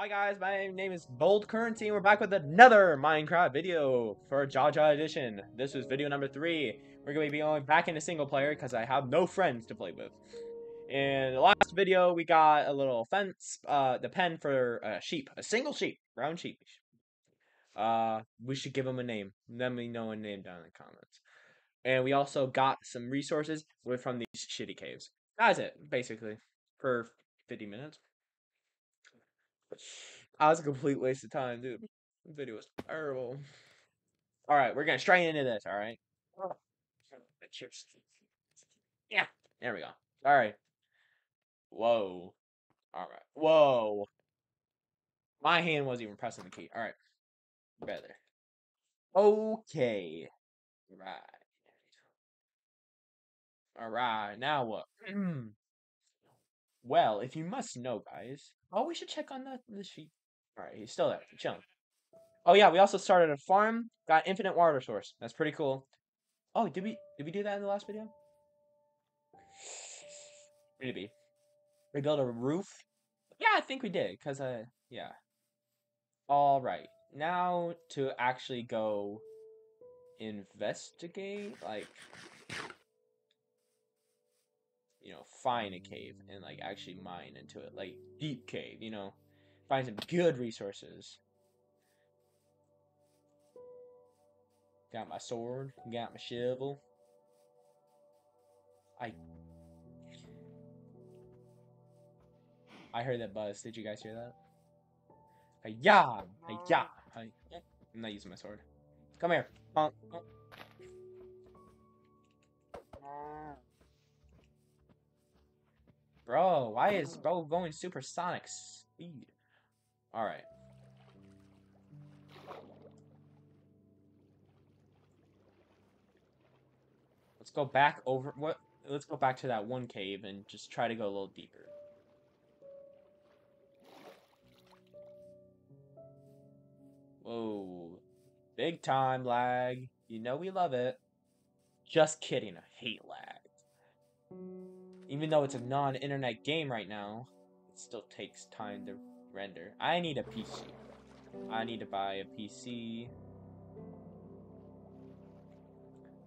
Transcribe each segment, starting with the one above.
Hi guys, my name is Bold Currentzy and we're back with another Minecraft video for Java Edition. This is video number three. We're going to be going back into single player because I have no friends to play with. In the last video, we got a little fence, uh, the pen for a sheep, a single sheep, brown sheep. Uh, we should give him a name. Let me know a name down in the comments. And we also got some resources from these shitty caves. That's it, basically, for 50 minutes. I was a complete waste of time, dude. The video was terrible. Alright, we're gonna straight into this, alright? Cheers. Yeah, there we go. Alright. Whoa. Alright. Whoa. My hand wasn't even pressing the key. Alright. Better. Okay. Right. Alright, now what? well, if you must know, guys, Oh, we should check on the, the sheep. Alright, he's still there. Chilling. Oh yeah, we also started a farm. Got infinite water source. That's pretty cool. Oh, did we did we do that in the last video? Maybe. We built a roof. Yeah, I think we did. Cause uh, yeah. All right. Now to actually go investigate, like you know, find a cave and like actually mine into it, like deep cave, you know, find some good resources. Got my sword, got my shovel. I I heard that buzz. Did you guys hear that? Yeah, yeah. I'm not using my sword. Come here. Uh. Bro, why is bro going supersonic speed? Alright. Let's go back over what let's go back to that one cave and just try to go a little deeper. Whoa. Big time lag. You know we love it. Just kidding, I hate lag. Even though it's a non-internet game right now, it still takes time to render. I need a PC. I need to buy a PC.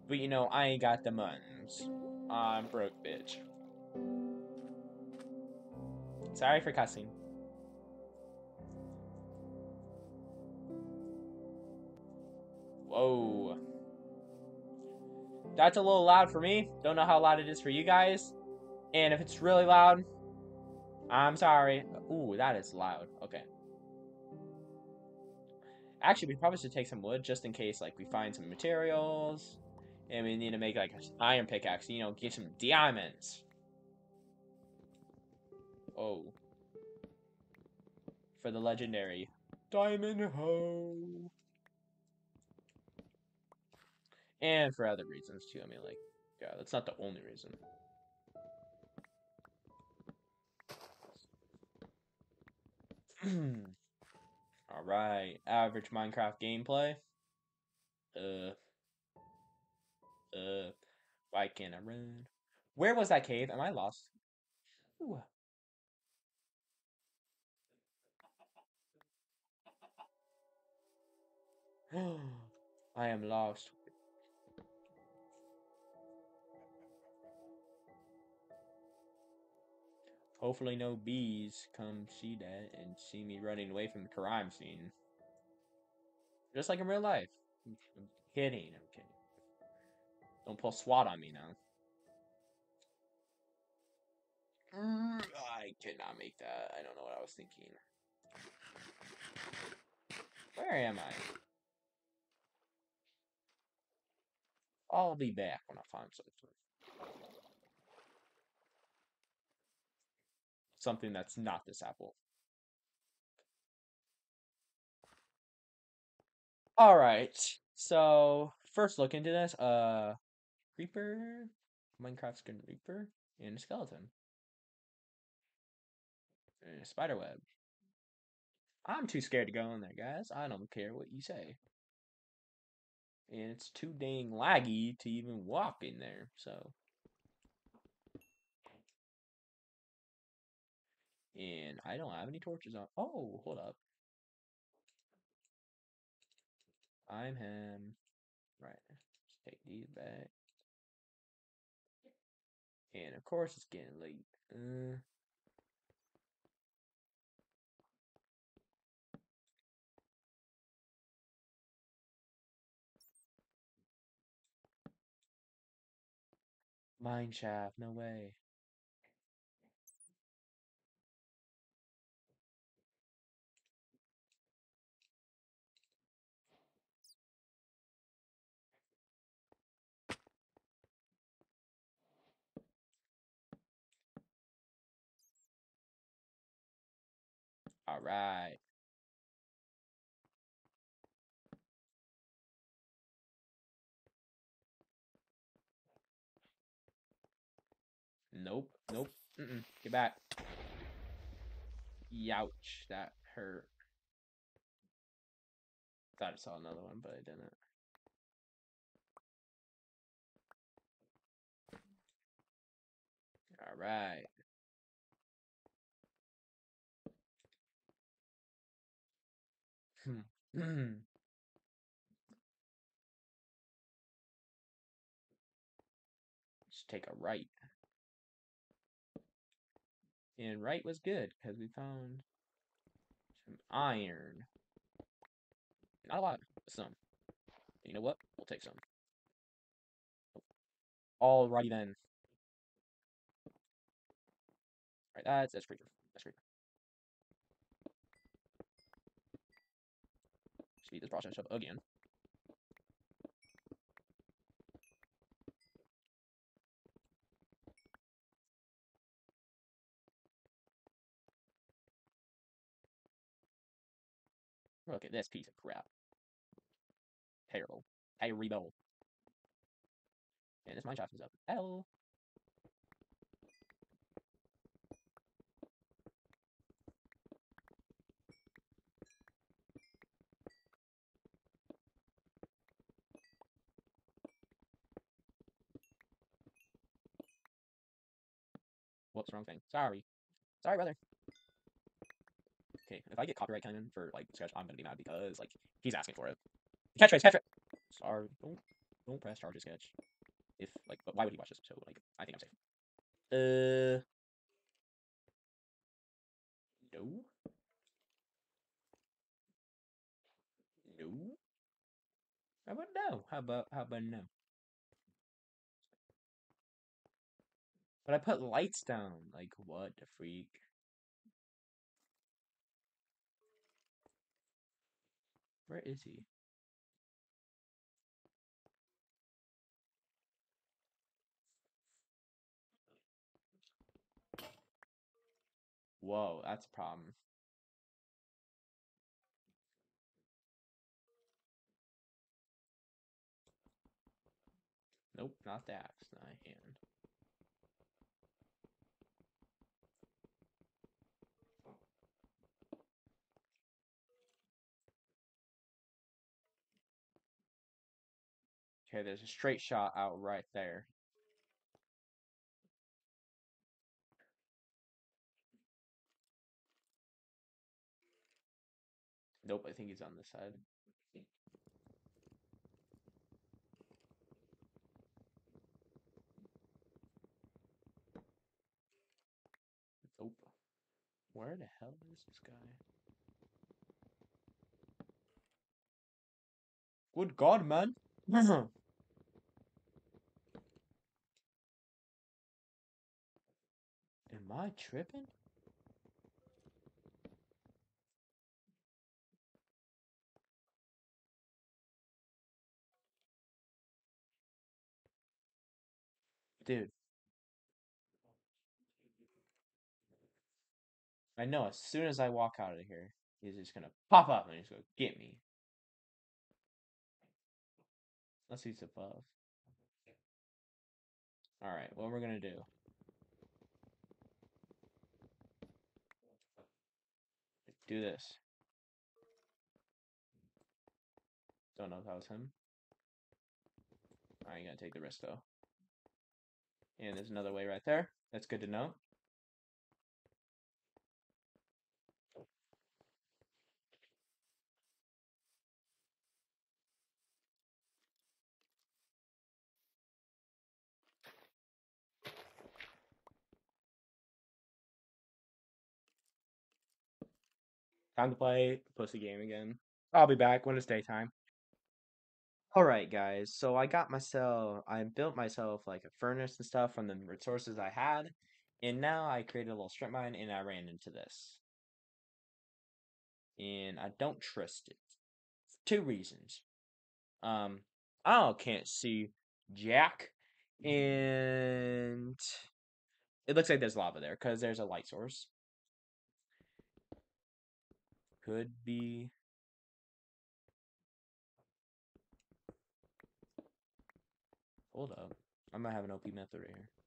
But you know, I ain't got the muns. I'm broke, bitch. Sorry for cussing. Whoa. That's a little loud for me. Don't know how loud it is for you guys. And if it's really loud, I'm sorry. Ooh, that is loud. Okay. Actually, we probably should take some wood just in case, like, we find some materials. And we need to make, like, an iron pickaxe, you know, get some diamonds. Oh. For the legendary Diamond Hoe. And for other reasons, too. I mean, like, yeah, that's not the only reason. Alright, average Minecraft gameplay. Uh. Uh. Why can't I run? Where was that cave? Am I lost? Ooh. I am lost. Hopefully no bees come see that and see me running away from the crime scene. Just like in real life. I'm kidding, I'm kidding. Don't pull SWAT on me now. I cannot make that. I don't know what I was thinking. Where am I? I'll be back when I find something. Something that's not this apple. All right. So first look into this. Uh, creeper, Minecraft skin reaper, and a skeleton, and a spider web. I'm too scared to go in there, guys. I don't care what you say. And it's too dang laggy to even walk in there, so And I don't have any torches on. Oh, hold up. I'm him. Right. Take these back. And of course it's getting late. Uh, mine shaft, no way. All right. Nope, nope. Mm-mm. Get back. Youch, that hurt. Thought I saw another one, but I didn't. All right. Mm-hmm. Let's take a right. And right was good because we found some iron. Not a lot, some. You know what? We'll take some. Alrighty then. Alright, that's that's creeper. Speed this process up again. Look at this piece of crap. Terrible. Terrible. And this mine shaft is up. L. Whoops, wrong thing. Sorry. Sorry, brother. Okay, if I get copyright coming for like sketch, I'm gonna be mad because like he's asking for it. Catchphrase, catchphrase. Sorry, don't don't press charges, sketch. If like, but why would he watch this? So like, I think I'm safe. Uh, no, no. How about no? How about how about no? But I put lights down. Like what the freak? Where is he? Whoa, that's a problem. Nope, not the axe, not a hand. Okay, there's a straight shot out right there. Nope, I think he's on this side. Nope. Where the hell is this guy? Good God, man. Am I tripping? Dude. I know as soon as I walk out of here, he's just gonna pop up and he's gonna get me. Unless he's above. Alright, what we're gonna do. Do this. Don't know if that was him. I ain't gonna take the risk though. And there's another way right there. That's good to know. Time to play Pussy game again. I'll be back when it's daytime. Alright, guys, so I got myself, I built myself like a furnace and stuff from the resources I had, and now I created a little strip mine and I ran into this. And I don't trust it. for Two reasons. Um, I can't see Jack, and it looks like there's lava there because there's a light source. Could be. Hold up. I might have an OP method right here.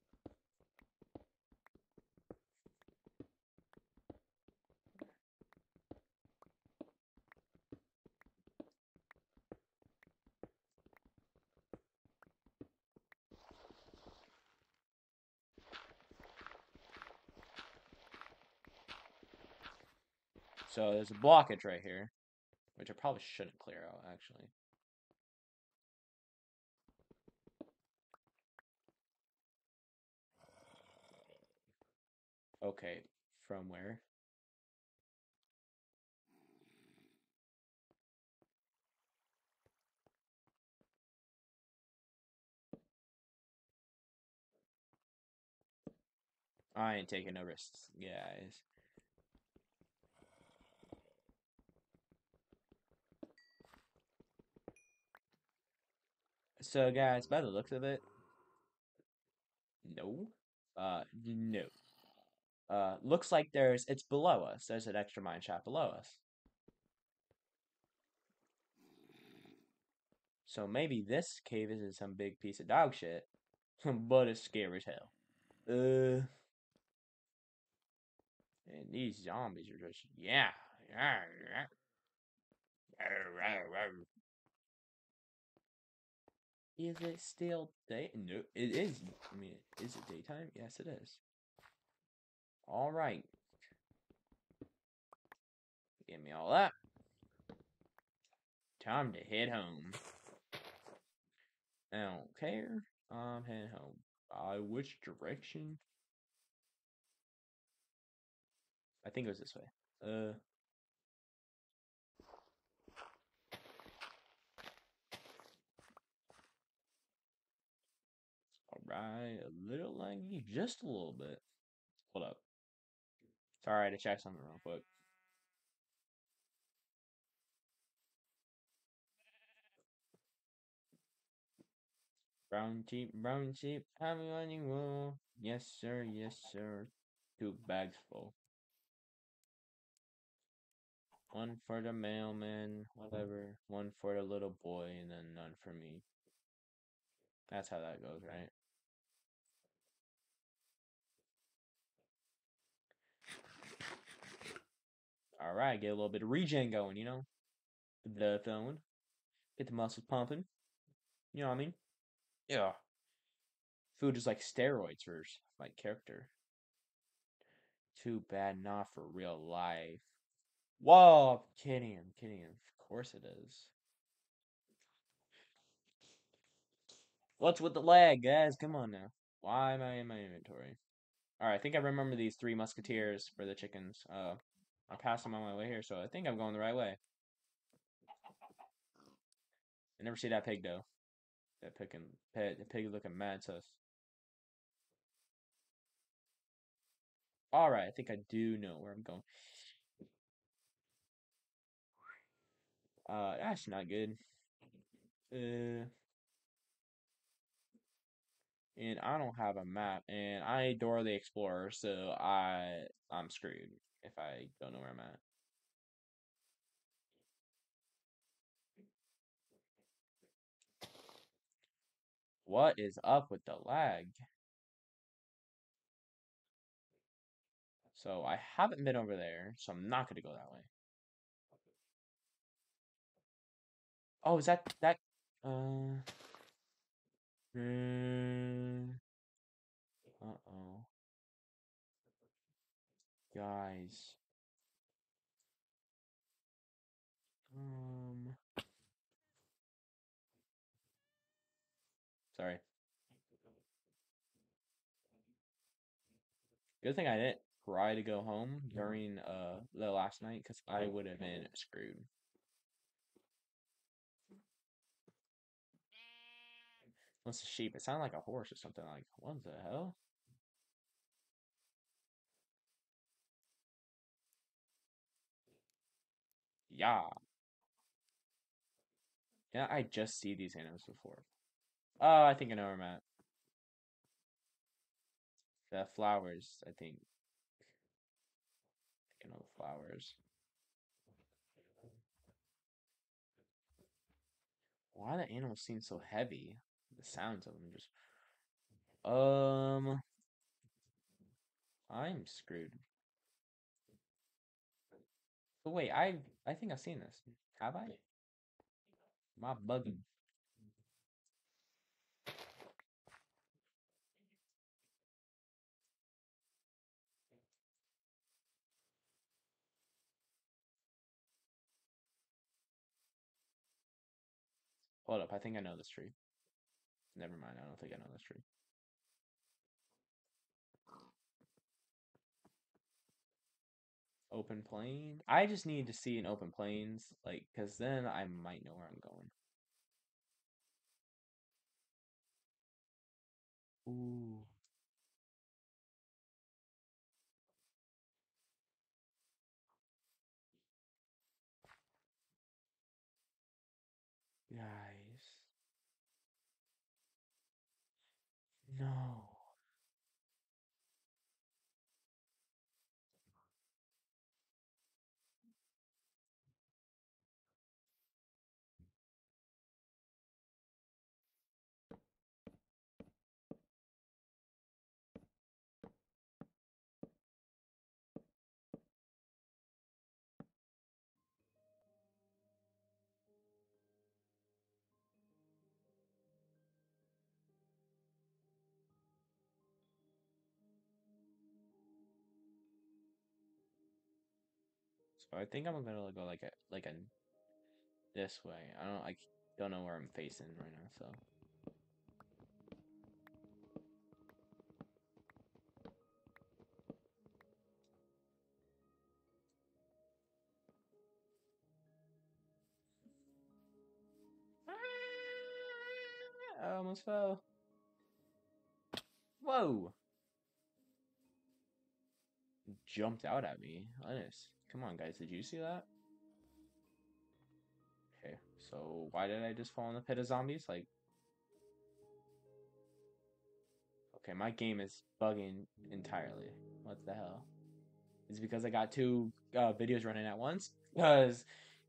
So there's a blockage right here, which I probably shouldn't clear out, actually. Okay, from where? I ain't taking no risks, guys. So, guys, by the looks of it, no, uh, no. Uh, looks like there's, it's below us. There's an extra mine shaft below us. So maybe this cave isn't some big piece of dog shit, but it's scary as hell. Uh, and these zombies are just, yeah, yeah, yeah. Is it still day? No, it is. I mean, is it daytime? Yes, it is. All right. Give me all that. Time to head home. I don't care. I'm heading home. By which direction? I think it was this way. Uh. Alright, a little laggy, just a little bit. Hold up. Sorry, to check something real quick. Brown sheep, brown sheep, have you any wool? Yes, sir, yes, sir. Two bags full. One for the mailman, whatever. One for the little boy, and then none for me. That's how that goes, right? Alright, get a little bit of regen going, you know? The flowing. Get the muscles pumping. You know what I mean? Yeah. Food is like steroids for my character. Too bad not for real life. Whoa, I'm kidding, I'm kidding. Of course it is. What's with the lag, guys? Come on now. Why am I in my inventory? Alright, I think I remember these three musketeers for the chickens. Uh, I passed them on my way here, so I think I'm going the right way. I never see that pig, though. That pig, and, pet the pig looking mad sus. Alright, I think I do know where I'm going. Uh, that's not good. Uh, and I don't have a map, and I Dora the Explorer, so I I'm screwed if I don't know where I'm at. What is up with the lag? So I haven't been over there, so I'm not going to go that way. Oh, is that that uh mm, Guys. Um Sorry. Good thing I didn't try to go home during uh the last night because I would have been screwed. What's a sheep? It sounded like a horse or something like what the hell? Yeah. Yeah, I just see these animals before. Oh, I think I know where I'm at. The flowers, I think. I know the flowers. Why the animals seem so heavy? The sounds of them just. Um. I'm screwed. But wait, I I think I've seen this. Have I? My bugging. Hold up, I think I know this tree. Never mind, I don't think I know this tree. Open plain? I just need to see an open plains, like, because then I might know where I'm going. Ooh. Guys. No. So I think I'm gonna go like a like a this way. I don't I don't know where I'm facing right now, so ah, I almost fell. Whoa! Jumped out at me. Honest. Come on, guys. Did you see that? Okay, so why did I just fall in the pit of zombies? Like, okay, my game is bugging entirely. What the hell? Is because I got two uh, videos running at once? Because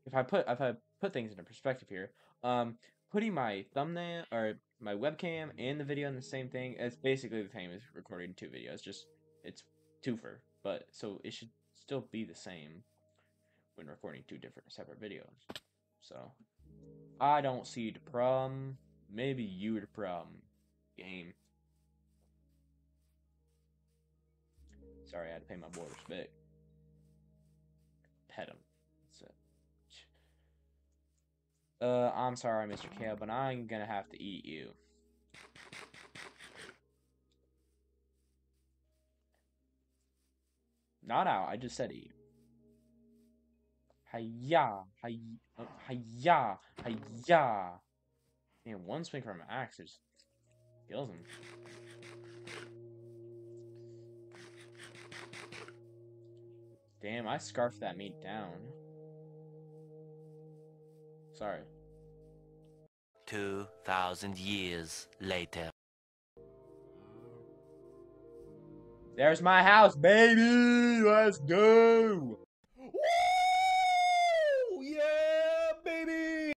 if I put if I put things into perspective here, um, putting my thumbnail or my webcam and the video in the same thing, it's basically the same as recording two videos. Just it's twofer, but so it should still be the same when recording two different separate videos. So, I don't see the problem. Maybe you the problem. Game. Sorry, I had to pay my boy respect. Pet him. Uh, I'm sorry, Mr. Kale, but I'm gonna have to eat you. Not out. I just said eat. Hiya, hiya, uh, hiya, hiya. Man, one swing from an axe just kills him. Damn, I scarfed that meat down. Sorry. 2,000 years later. There's my house, baby! Let's go! Woo! Yeah, baby!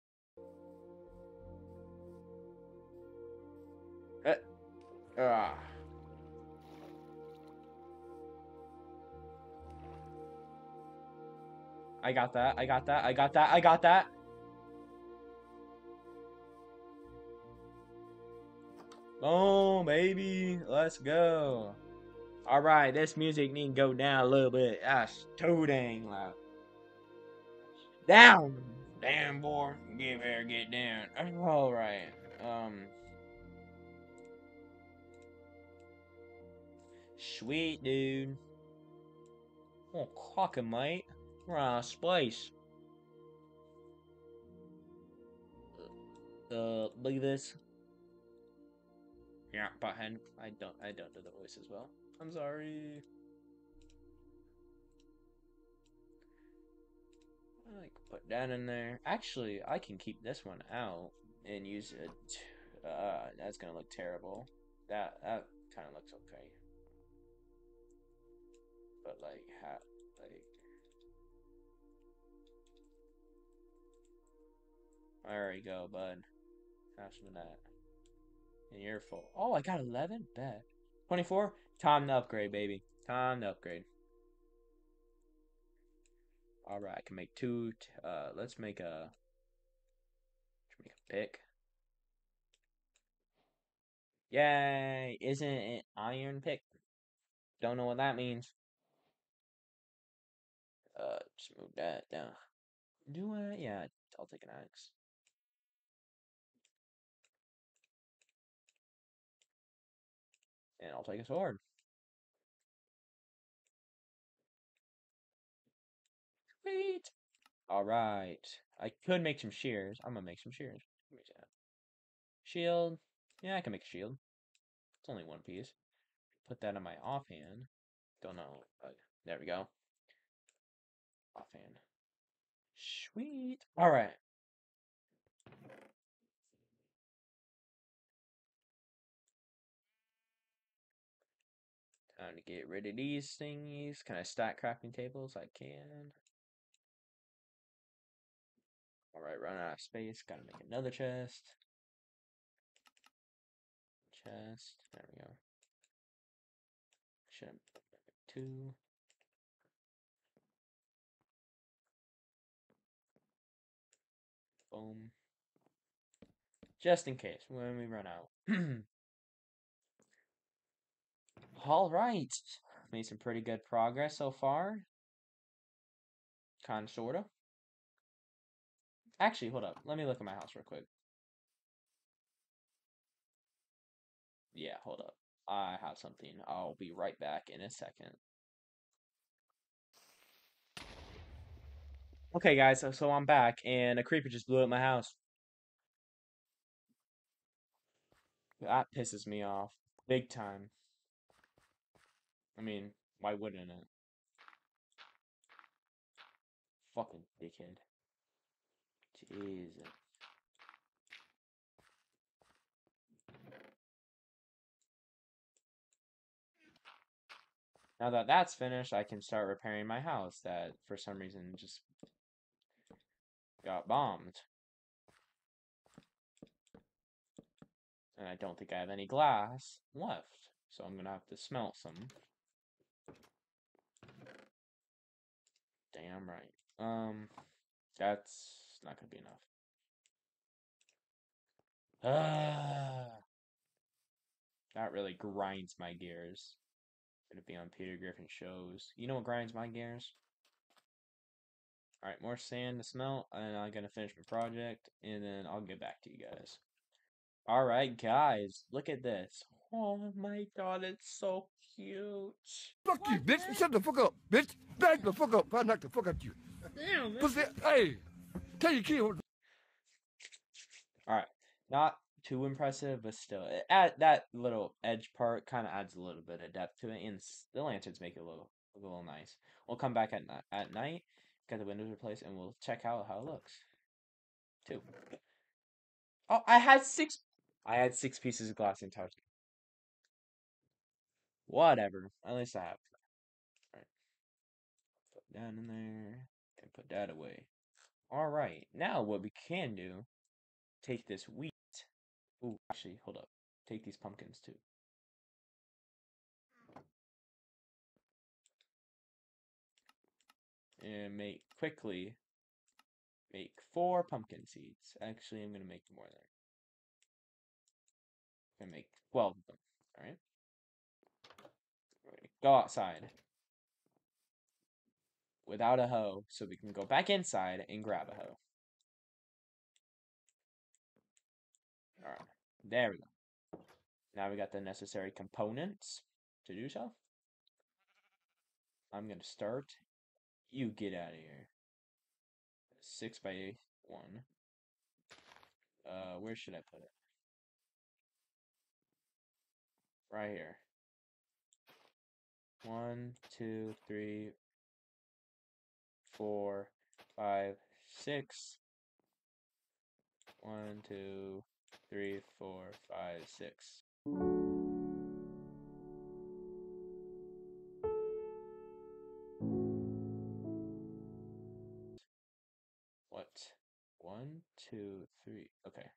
Uh, ah. I got that, I got that, I got that, I got that! Boom, baby! Let's go! Alright, this music need to go down a little bit. That's too dang loud. Down! Damn, boy. Get there, get down. Alright. Um. Sweet, dude. Oh, clocking, mate. We're out of space. Uh, look at this. Yeah, butthead. I don't, I don't do the voice as well. I'm sorry. I can put that in there. Actually, I can keep this one out and use it. Uh, that's gonna look terrible. That that kind of looks okay. But like, ha like. There you go, bud. Of that. And you're full. Oh, I got 11? Bet. 24? Time to upgrade, baby. Time to upgrade. Alright, I can make two. Uh, let's make a. Make a pick. Yay! Isn't it iron pick? Don't know what that means. Uh, just move that down. Do I? Yeah, I'll take an axe. And I'll take a sword. Sweet. All right. I could make some shears. I'm gonna make some shears. Shield. Yeah, I can make a shield. It's only one piece. Put that on my offhand. Don't know. But there we go. Offhand. Sweet. All right. Time to get rid of these thingies. Can I stack crafting tables? I can. Alright, run out of space. Gotta make another chest. Chest. There we go. Should two. Boom. Just in case when we run out. All right. Made some pretty good progress so far. Kind of, sort of. Actually, hold up. Let me look at my house real quick. Yeah, hold up. I have something. I'll be right back in a second. Okay, guys, so, so I'm back, and a creeper just blew up my house. That pisses me off. Big time. I mean, why wouldn't it? Fucking dickhead. Jesus. Now that that's finished, I can start repairing my house that, for some reason, just got bombed. And I don't think I have any glass left, so I'm gonna have to smelt some. Damn right. Um, that's not gonna be enough. Ah, that really grinds my gears. Gonna be on Peter Griffin shows. You know what grinds my gears? Alright, more sand to smelt, and I'm gonna finish my project, and then I'll get back to you guys. Alright, guys, look at this. Oh my god, it's so cute. Fuck you, bitch. Shut the fuck up, bitch. Back the fuck up. If I knock the fuck out you. Damn, man. Pussy, hey. Tell your kid. Alright, not too impressive, but still, it add, that little edge part kind of adds a little bit of depth to it, and s- the lanterns make it a little, a little nice. We'll come back at, ni- at night, get the windows replaced, and we'll check out how it looks. Two. Oh, I had six. I had six pieces of glass in total. Whatever. At least I have. Alright. Put that in there. And put that away. Alright. Now what we can do, take this wheat. Ooh, actually, hold up. Take these pumpkins too. And make quickly make four pumpkin seeds. Actually, I'm gonna make more there. I'm gonna make 12 of them. Alright? Go outside without a hoe so we can go back inside and grab a hoe. Alright, there we go. Now we got the necessary components to do so. I'm gonna start. You get out of here. Six by one. Uh, where should I put it? Right here. One, two, three, four, five, six. One, two, three, four, five, six. What? One, two, three. Okay.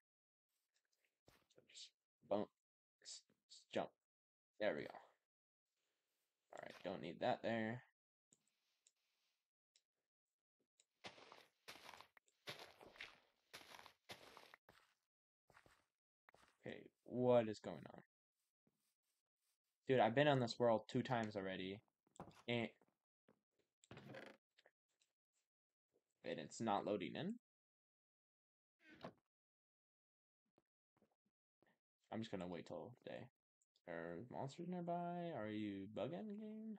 So just bump, jump. There we go. Don't need that there. Okay, what is going on? Dude, I've been on this world two times already. And and it's not loading in. I'm just gonna wait till day. Are monsters nearby? Are you bugging game?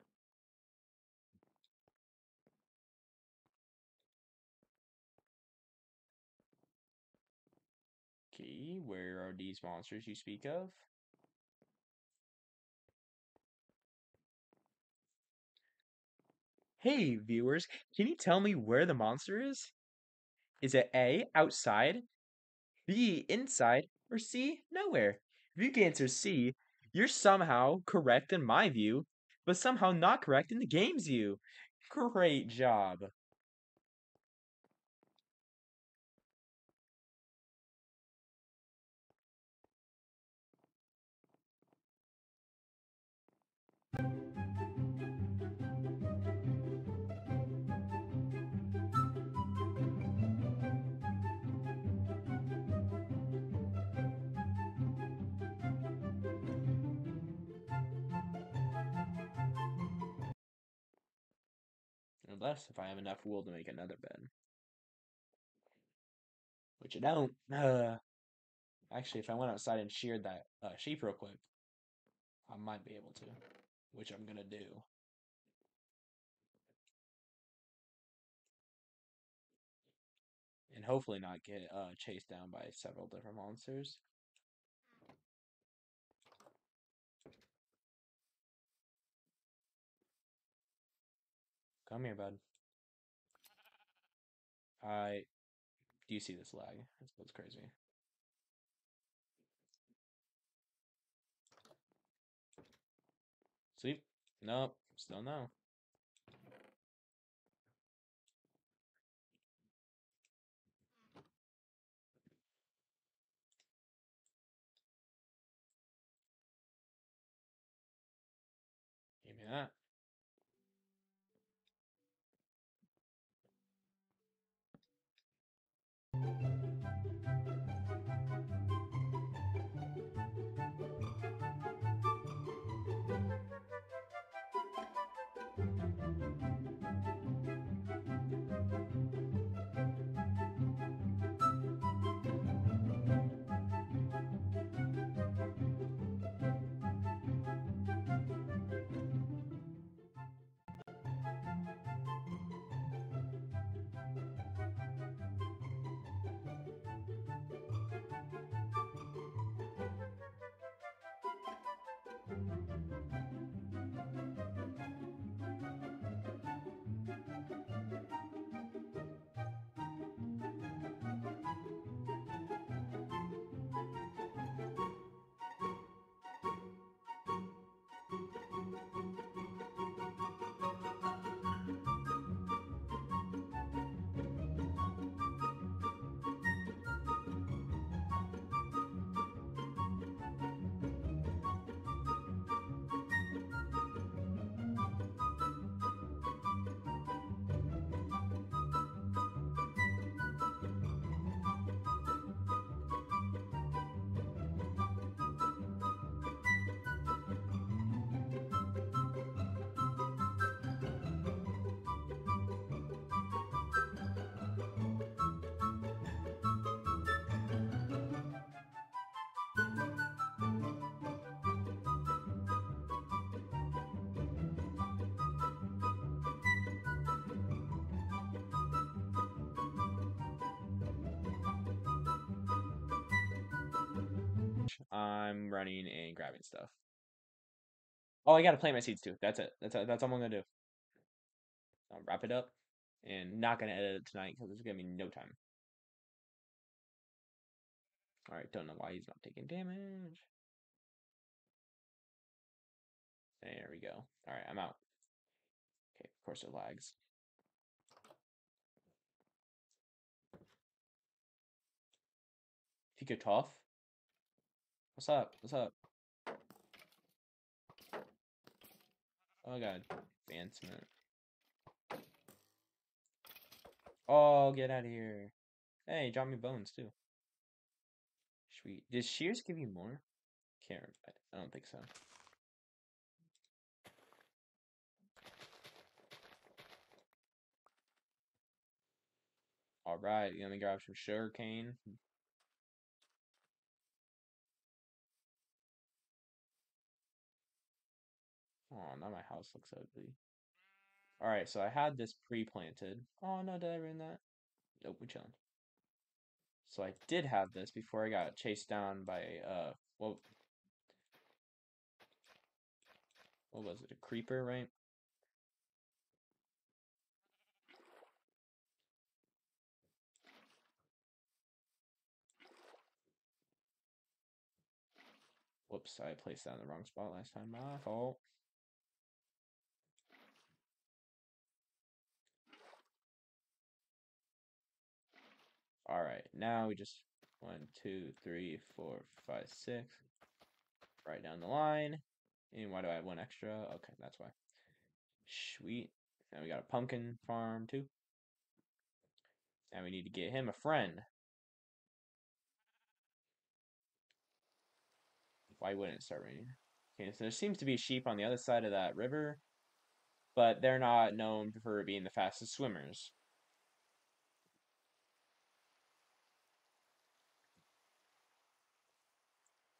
Okay, where are these monsters you speak of? Hey, viewers, can you tell me where the monster is? Is it A, outside, B, inside, or C, nowhere? If you can answer C, you're somehow correct in my view, but somehow not correct in the game's view. Great job. Unless if I have enough wool to make another bed. Which I don't. Uh, actually, if I went outside and sheared that uh, sheep real quick, I might be able to. Which I'm gonna do. And hopefully not get uh, chased down by several different monsters. Come here, bud. I. Do you see this lag? That's what's crazy. Sleep? Nope. Still no. Give me that. I'm running and grabbing stuff. Oh, I gotta plant my seeds too. That's it. That's it. That's all I'm gonna do. I'll wrap it up and not gonna edit it tonight because it's gonna be no time. All right, don't know why he's not taking damage. There we go. All right, I'm out. Okay, of course it lags. Pico Tough. What's up? What's up? Oh god, advancement. Oh, get out of here. Hey, drop me bones too. Sweet. Did Shears give you more? Can't. I don't think so. Alright, let me grab some sugar cane. Hmm. Oh, now my house looks ugly. Alright, so I had this pre-planted. Oh no, did I ruin that? Nope, we're chilling. So I did have this before I got chased down by, uh, what, what was it, a creeper, right? Whoops, I placed that in the wrong spot last time. My fault. Alright, now we just one, two, three, four, five, six. Right down the line. And why do I have one extra? Okay, that's why. Sweet. Now we got a pumpkin farm too. Now we need to get him a friend. Why wouldn't it start raining? Okay, so there seems to be sheep on the other side of that river, but they're not known for being the fastest swimmers.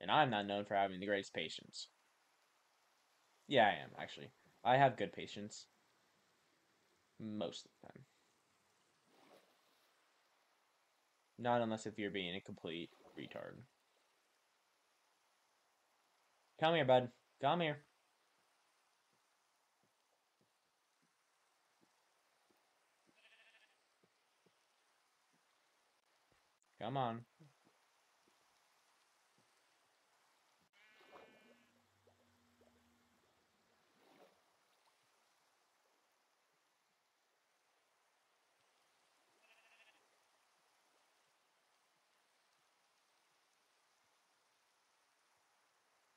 And I'm not known for having the greatest patience. Yeah, I am, actually. I have good patience. Most of the time. Not unless if you're being a complete retard. Come here, bud. Come here. Come on.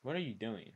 What are you doing?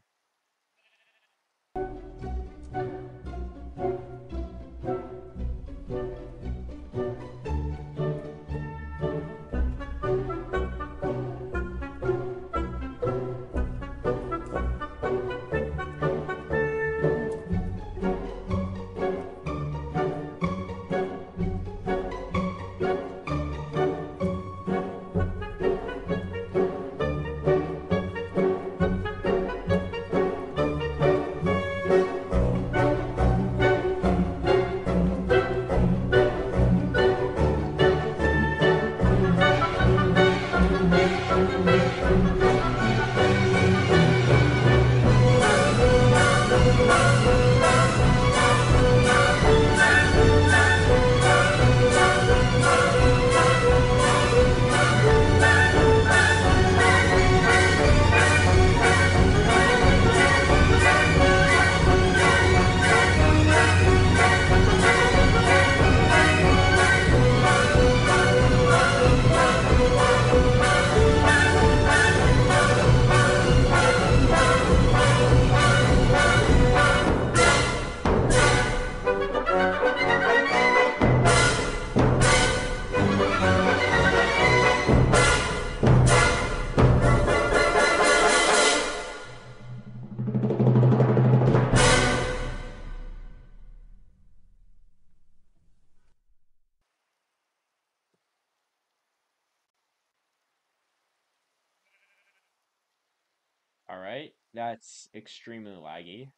that's extremely laggy.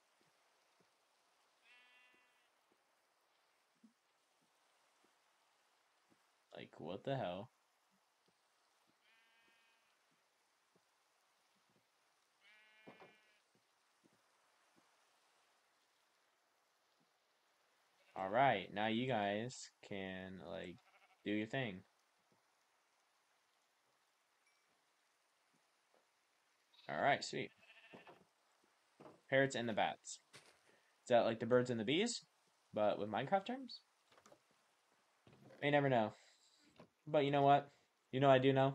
Like, what the hell? Alright, now you guys can, like, do your thing. Alright, sweet. Parrots and the bats. Is that like the birds and the bees? But with Minecraft terms? May never know. But you know what? You know I do know?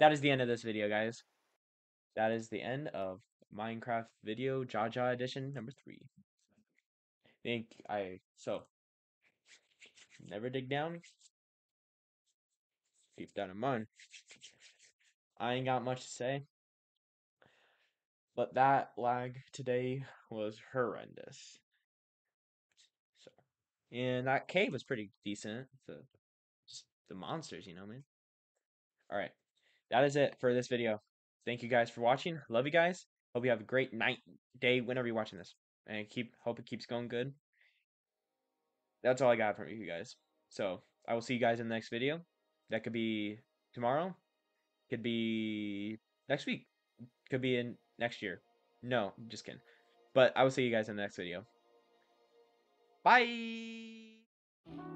That is the end of this video, guys. That is the end of Minecraft video Java edition number three. I Think I so never dig down. Keep that in mind. I ain't got much to say. But that lag today was horrendous. So, and that cave was pretty decent. The the monsters, you know, man. All right, that is it for this video. Thank you guys for watching. Love you guys. Hope you have a great night, day, whenever you're watching this, and keep hope it keeps going good. That's all I got from you guys. So I will see you guys in the next video. That could be tomorrow. Could be next week. Could be in next year. No, just kidding. But I will see you guys in the next video. Bye!